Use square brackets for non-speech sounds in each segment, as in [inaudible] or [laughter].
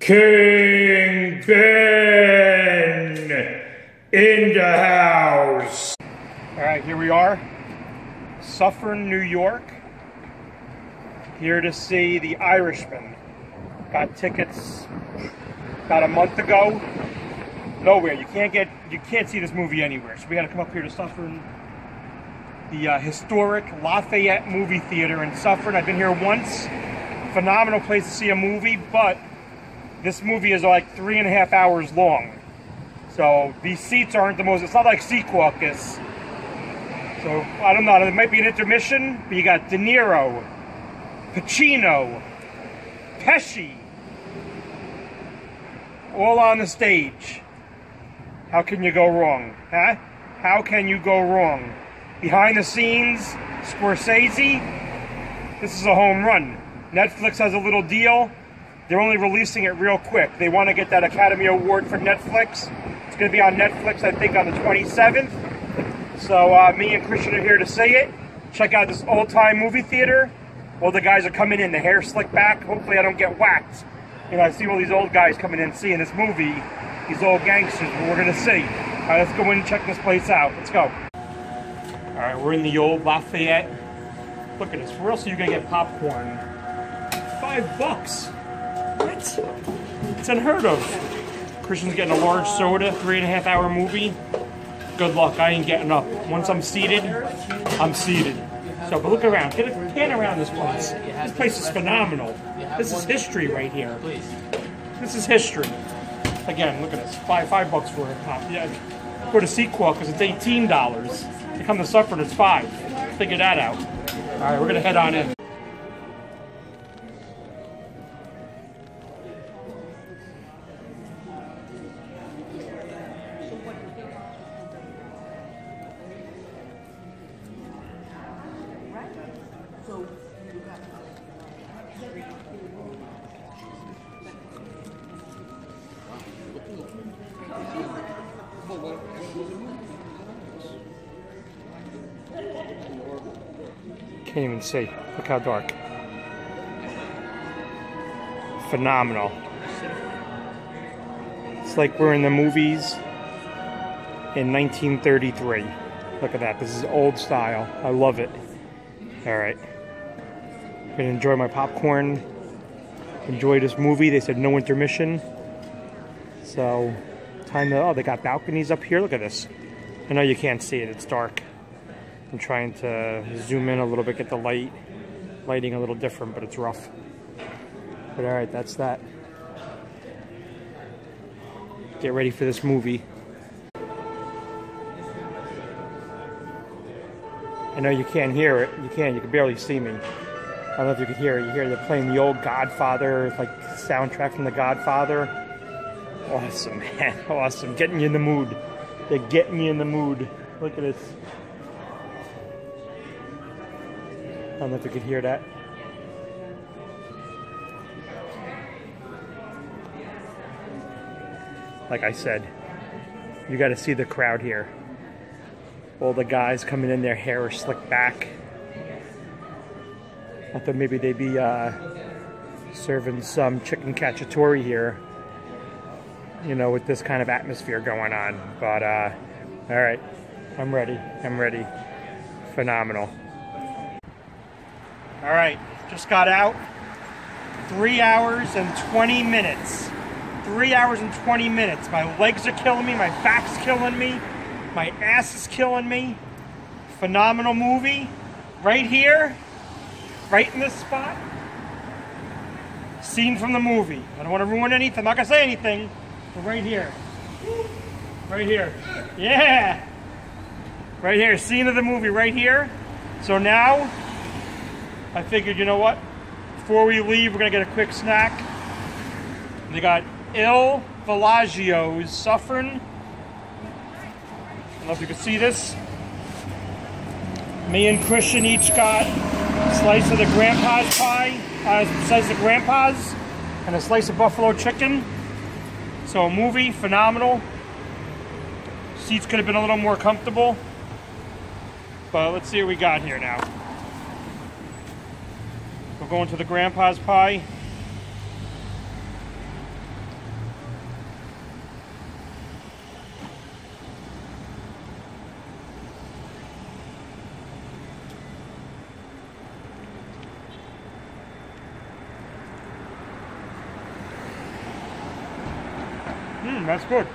King Benn in the house. All right, here we are, Suffern, New York. Here to see The Irishman. Got tickets about a month ago. Nowhere. You can't get. You can't see this movie anywhere. So we got to come up here to Suffern, the uh, historic Lafayette Movie Theater in Suffern. I've been here once. Phenomenal place to see a movie, but this movie is like three and a half hours long. So these seats aren't the most, it's not like Secaucus. So I don't know, there might be an intermission, but you got De Niro, Pacino, Pesci, all on the stage. How can you go wrong? Huh? How can you go wrong? Behind the scenes, Scorsese, this is a home run. Netflix has a little deal. They're only releasing it real quick. They want to get that Academy Award for Netflix. It's going to be on Netflix, I think, on the 27th. So uh, me and Christian are here to see it. Check out this old-time movie theater. All the guys are coming in, the hair slicked back. Hopefully I don't get whacked. You know, I see all these old guys coming in and seeing this movie, these old gangsters, we're going to see. All right, let's go in and check this place out. Let's go. All right, we're in the old Lafayette. Look at this. For real, so you're going to get popcorn. Five bucks. What? It's unheard of. Christian's getting a large soda, three and a half hour movie. Good luck, I ain't getting up. Once I'm seated, I'm seated. So, but look around, get a pan around this place. This place is phenomenal. This is history right here. This is history. Again, look at this, five five bucks for a pop. Yeah, for the Sequel because it's eighteen dollars. To come to Suffern, it's five. Figure that out. All right, we're gonna head on in. Can't even see. Look how dark. Phenomenal. It's like we're in the movies in 1933. Look at that. This is old style. I love it. All right. I'm Gonna enjoy my popcorn. Enjoy this movie. They said no intermission. So, time to. Oh, they got balconies up here. Look at this. I know you can't see it. It's dark. I'm trying to zoom in a little bit, get the light, lighting a little different, but it's rough. But all right, that's that. Get ready for this movie. I know you can't hear it. You can. You can barely see me. I don't know if you can hear it. You hear they're playing the old Godfather, like soundtrack from the Godfather. Awesome, [laughs] man. Awesome. Getting you in the mood. They're getting you in the mood. Look at this. I don't know if you could hear that. Like I said, you got to see the crowd here. All the guys coming in, their hair is slicked back. I thought maybe they'd be uh, serving some chicken cacciatore here, you know, with this kind of atmosphere going on. But, uh, all right, I'm ready. I'm ready. Phenomenal. All right, just got out. Three hours and 20 minutes. Three hours and 20 minutes. My legs are killing me, my back's killing me, my ass is killing me. Phenomenal movie. Right here, right in this spot. Scene from the movie. I don't want to ruin anything. I'm not going to say anything, right here. Right here. Yeah! Right here, scene of the movie right here. So now, I figured, you know what? Before we leave, we're gonna get a quick snack. They got Il Villaggio's Suffern. I don't know if you can see this. Me and Christian each got a slice of the grandpa's pie, uh, slice of grandpa's, and a slice of buffalo chicken. So movie, phenomenal. Seats could have been a little more comfortable. But let's see what we got here now. We're going to the grandpa's pie. Mmm, that's good.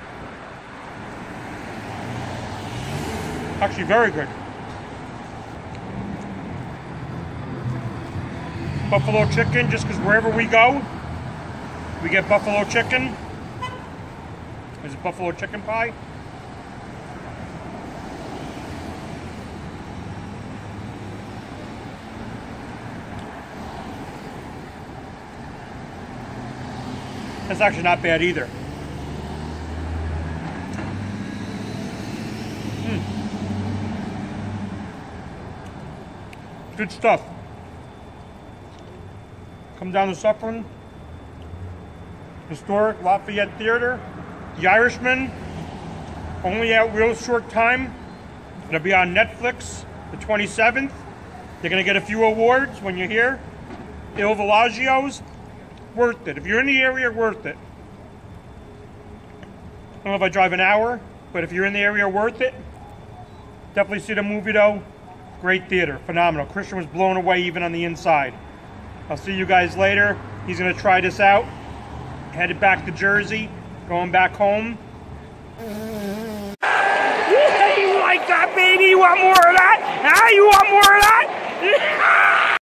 Actually, very good. Buffalo chicken, just because wherever we go, we get buffalo chicken. Is it buffalo chicken pie? That's actually not bad either. Good stuff. Come down to Suffern. Historic Lafayette Theater. The Irishman. Only at real short time. It'll be on Netflix the 27th. You're going to get a few awards when you're here. Il Villaggio's worth it. If you're in the area, worth it. I don't know if I drive an hour, but if you're in the area, worth it. Definitely see the movie though. Great theater, phenomenal. Christian was blown away even on the inside. I'll see you guys later. He's gonna try this out. Headed back to Jersey, going back home. You like that, baby? You want more of that? Huh? You want more of that? [laughs]